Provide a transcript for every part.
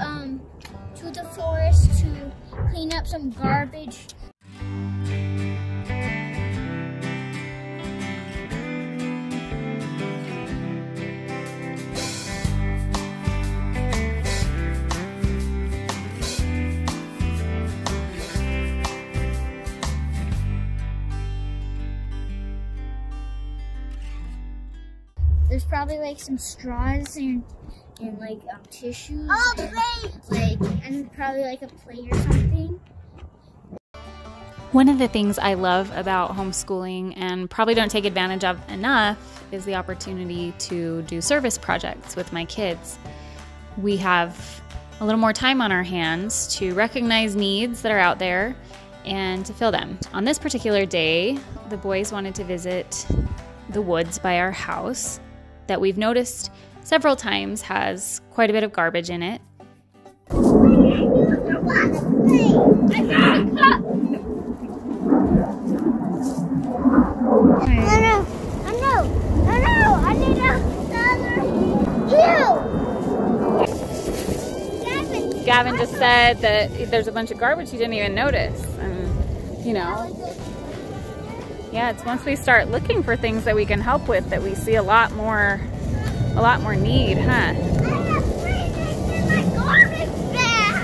um, to the forest to clean up some garbage. There's probably like some straws and and like um, tissues. Oh, great! Like and probably like a plate or something. One of the things I love about homeschooling and probably don't take advantage of enough is the opportunity to do service projects with my kids. We have a little more time on our hands to recognize needs that are out there and to fill them. On this particular day, the boys wanted to visit the woods by our house that we've noticed several times has quite a bit of garbage in it. Gavin just said that there's a bunch of garbage he didn't even notice. And, you know, yeah, it's once we start looking for things that we can help with that we see a lot more, a lot more need, huh? I have three things in my garbage bag.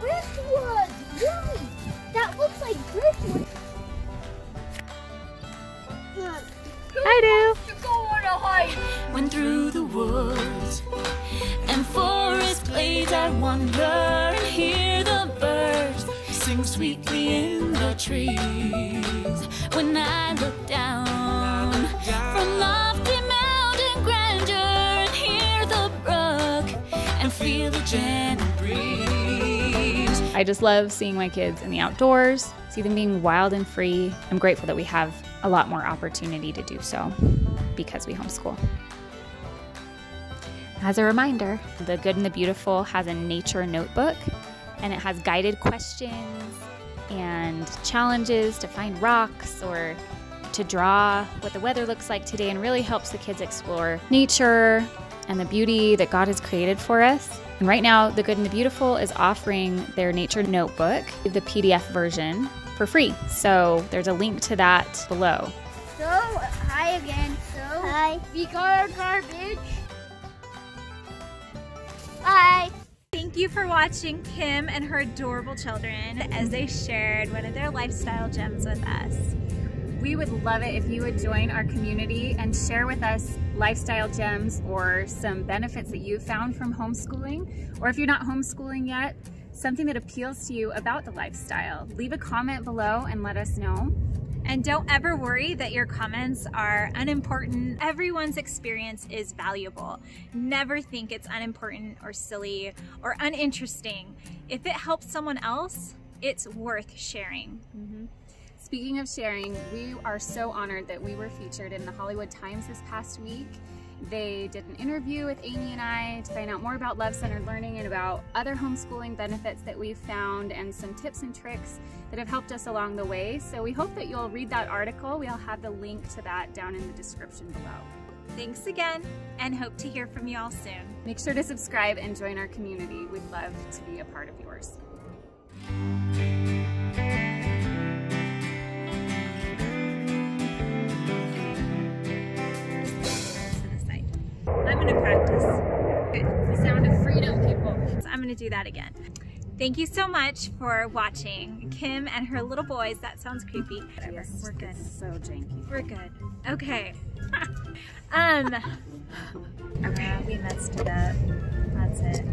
Driftwood. That looks like driftwood. I do. Went through the woods and forest glades I wander and hear the birds sing sweetly in the trees. When I look down breeze. I just love seeing my kids in the outdoors, see them being wild and free. I'm grateful that we have a lot more opportunity to do so because we homeschool. As a reminder, The Good and the Beautiful has a nature notebook and it has guided questions and challenges to find rocks or to draw what the weather looks like today and really helps the kids explore nature and the beauty that God has created for us. And right now, The Good and the Beautiful is offering their nature notebook, the PDF version, for free. So there's a link to that below. So, hi again. So, Hi. we got our garbage. Bye. Thank you for watching Kim and her adorable children as they shared one of their lifestyle gems with us. We would love it if you would join our community and share with us lifestyle gems or some benefits that you found from homeschooling. Or if you're not homeschooling yet, something that appeals to you about the lifestyle. Leave a comment below and let us know. And don't ever worry that your comments are unimportant. Everyone's experience is valuable. Never think it's unimportant or silly or uninteresting. If it helps someone else, it's worth sharing. Mm-hmm. Speaking of sharing, we are so honored that we were featured in the Hollywood Times this past week. They did an interview with Amy and I to find out more about love centered learning and about other homeschooling benefits that we've found and some tips and tricks that have helped us along the way. So we hope that you'll read that article. We'll have the link to that down in the description below. Thanks again and hope to hear from you all soon. Make sure to subscribe and join our community. We'd love to be a part of yours. I'm gonna practice. The sound of freedom, people. So I'm gonna do that again. Thank you so much for watching Kim and her little boys. That sounds creepy. Whatever. We're good. So janky. We're good. Okay. um. Okay, we messed up. That's it.